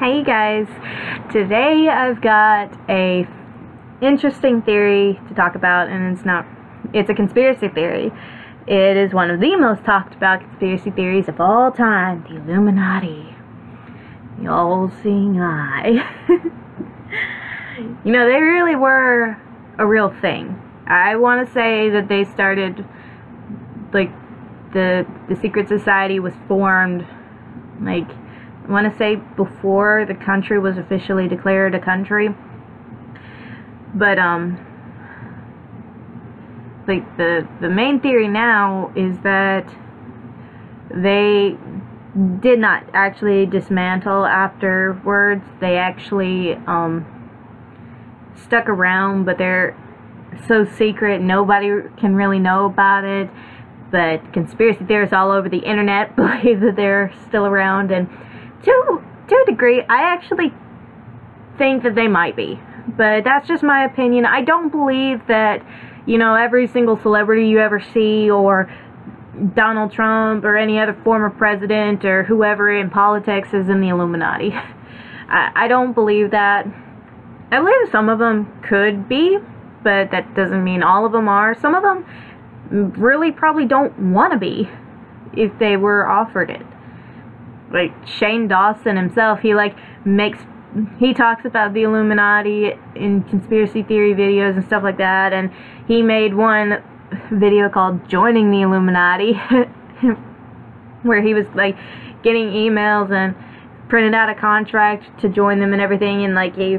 Hey guys, today I've got a interesting theory to talk about and it's not, it's a conspiracy theory. It is one of the most talked about conspiracy theories of all time, the Illuminati. The all-seeing eye. you know, they really were a real thing. I want to say that they started, like, the, the secret society was formed, like, I want to say before the country was officially declared a country. But um like the the main theory now is that they did not actually dismantle afterwards. They actually um stuck around, but they're so secret nobody can really know about it. But conspiracy theorists all over the internet believe that they're still around and to to a degree, I actually think that they might be. But that's just my opinion. I don't believe that, you know, every single celebrity you ever see or Donald Trump or any other former president or whoever in politics is in the Illuminati. I, I don't believe that. I believe some of them could be, but that doesn't mean all of them are. Some of them really probably don't want to be if they were offered it like Shane Dawson himself, he like makes he talks about the Illuminati in conspiracy theory videos and stuff like that, and he made one video called "Joining the Illuminati," where he was like getting emails and printed out a contract to join them and everything, and like he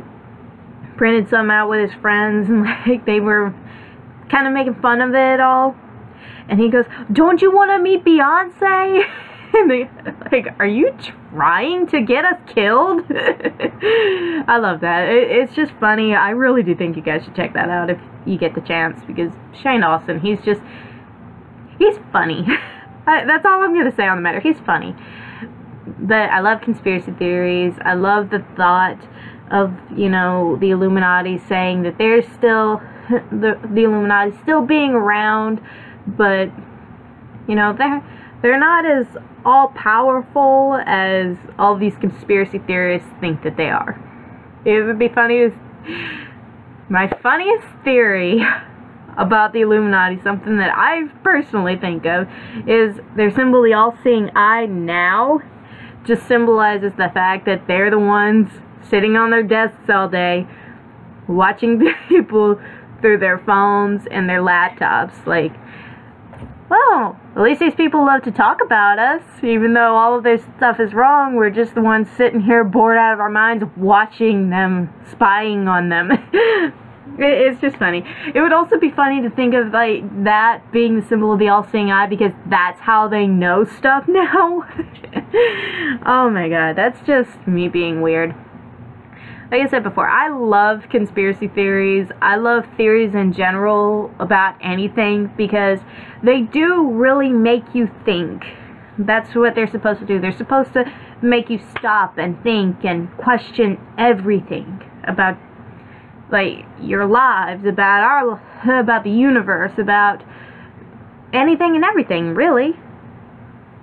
printed some out with his friends, and like they were kind of making fun of it all. And he goes, "Don't you want to meet Beyonce?" they, like, are you trying to get us killed? I love that. It, it's just funny. I really do think you guys should check that out if you get the chance because Shane Dawson, he's just, he's funny. I, that's all I'm going to say on the matter. He's funny. But I love conspiracy theories. I love the thought of, you know, the Illuminati saying that there's still, the, the Illuminati still being around, but, you know, they're, they're not as all powerful as all these conspiracy theorists think that they are. It would be funny as my funniest theory about the Illuminati, something that I personally think of, is their symbol, the all seeing eye now, just symbolizes the fact that they're the ones sitting on their desks all day, watching people through their phones and their laptops. Like, well, at least these people love to talk about us, even though all of their stuff is wrong. We're just the ones sitting here bored out of our minds watching them, spying on them. it's just funny. It would also be funny to think of like that being the symbol of the all-seeing eye because that's how they know stuff now. oh my god, that's just me being weird like I said before, I love conspiracy theories. I love theories in general about anything because they do really make you think. That's what they're supposed to do. They're supposed to make you stop and think and question everything about like your lives, about our about the universe, about anything and everything, really.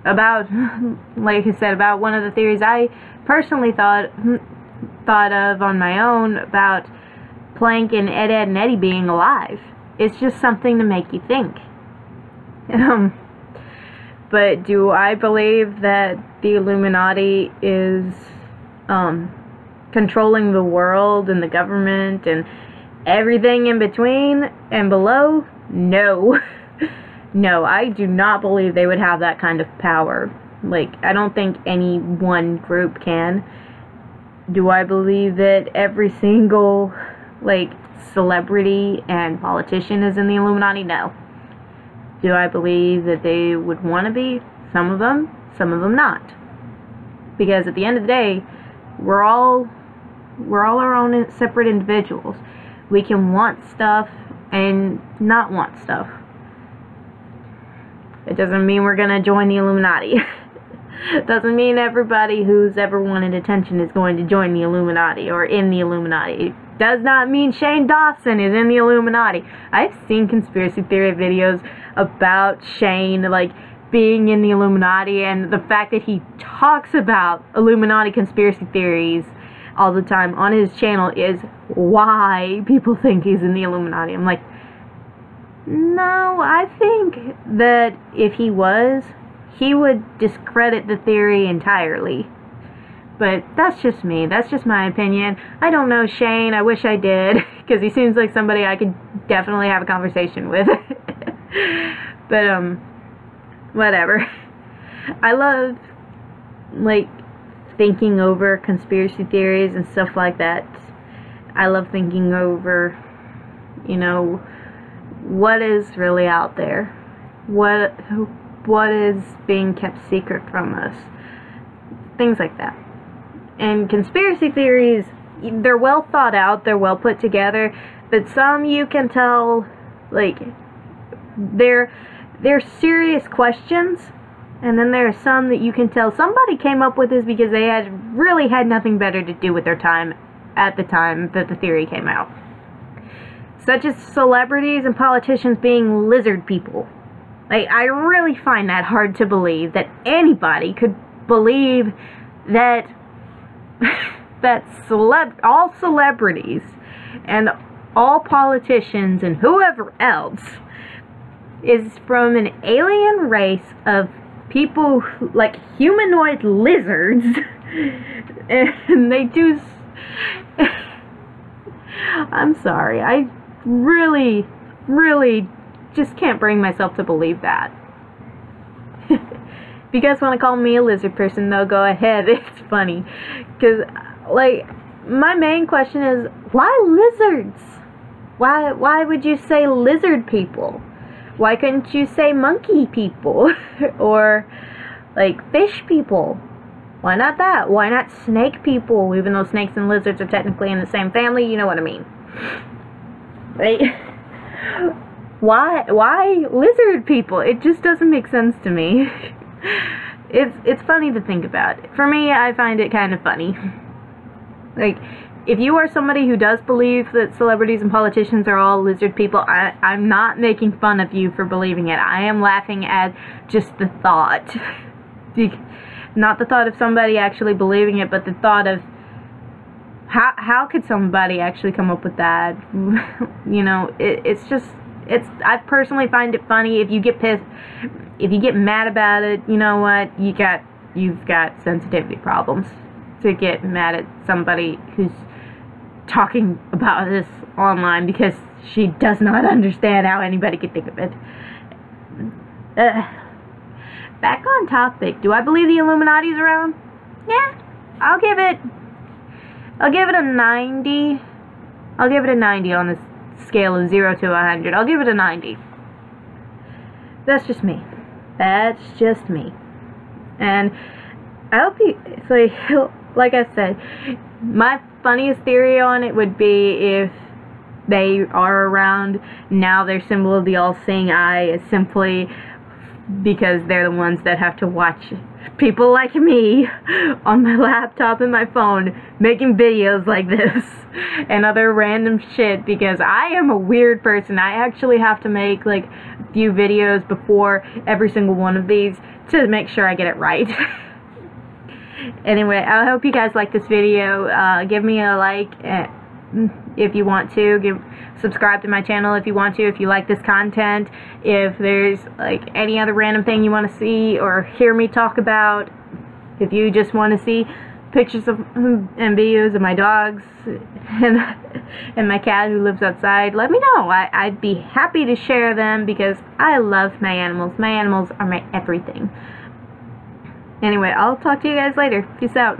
About like I said about one of the theories I personally thought hmm, thought of on my own about Plank and Ed, Ed and Eddy being alive. It's just something to make you think. Um, but do I believe that the Illuminati is um, controlling the world and the government and everything in between and below? No. no, I do not believe they would have that kind of power. Like, I don't think any one group can do I believe that every single like celebrity and politician is in the Illuminati? No. Do I believe that they would want to be? Some of them, some of them not. Because at the end of the day, we're all we're all our own separate individuals. We can want stuff and not want stuff. It doesn't mean we're going to join the Illuminati. Doesn't mean everybody who's ever wanted attention is going to join the Illuminati or in the Illuminati. It does not mean Shane Dawson is in the Illuminati. I've seen conspiracy theory videos about Shane, like being in the Illuminati and the fact that he talks about Illuminati conspiracy theories all the time on his channel is why people think he's in the Illuminati. I'm like, no, I think that if he was, he would discredit the theory entirely. But that's just me. That's just my opinion. I don't know Shane. I wish I did because he seems like somebody I could definitely have a conversation with. but um whatever. I love like thinking over conspiracy theories and stuff like that. I love thinking over you know what is really out there. What what is being kept secret from us. Things like that. And conspiracy theories they're well thought out, they're well put together, but some you can tell like they're they're serious questions and then there are some that you can tell somebody came up with this because they had really had nothing better to do with their time at the time that the theory came out such as celebrities and politicians being lizard people like i really find that hard to believe that anybody could believe that that celeb all celebrities and all politicians and whoever else is from an alien race of people who, like humanoid lizards. And they do I'm sorry. I really really just can't bring myself to believe that if you guys want to call me a lizard person though go ahead it's funny because like my main question is why lizards why why would you say lizard people why couldn't you say monkey people? or like fish people? Why not that? Why not snake people? Even though snakes and lizards are technically in the same family, you know what I mean. Right? Why why lizard people? It just doesn't make sense to me. it's it's funny to think about. For me, I find it kind of funny. Like if you are somebody who does believe that celebrities and politicians are all lizard people, I, I'm not making fun of you for believing it. I am laughing at just the thought. not the thought of somebody actually believing it, but the thought of how how could somebody actually come up with that? you know, it, it's just it's I personally find it funny if you get pissed if you get mad about it, you know what? You got you've got sensitivity problems to get mad at somebody who's talking about this online because she does not understand how anybody could think of it. Uh, back on topic, do I believe the Illuminati's around? Yeah, I'll give it. I'll give it a 90. I'll give it a 90 on the scale of 0 to 100. I'll give it a 90. That's just me. That's just me. And I hope you, like, like I said, my funniest theory on it would be if they are around now their symbol of the all-seeing eye is simply because they're the ones that have to watch people like me on my laptop and my phone making videos like this and other random shit because I am a weird person. I actually have to make like a few videos before every single one of these to make sure I get it right. anyway, I hope you guys like this video. Uh, give me a like if you want to. Give subscribe to my channel if you want to. If you like this content, if there's like any other random thing you want to see or hear me talk about, if you just want to see pictures of and videos of my dogs and and my cat who lives outside, let me know. I, I'd be happy to share them because I love my animals. My animals are my everything. Anyway, I'll talk to you guys later. Peace out.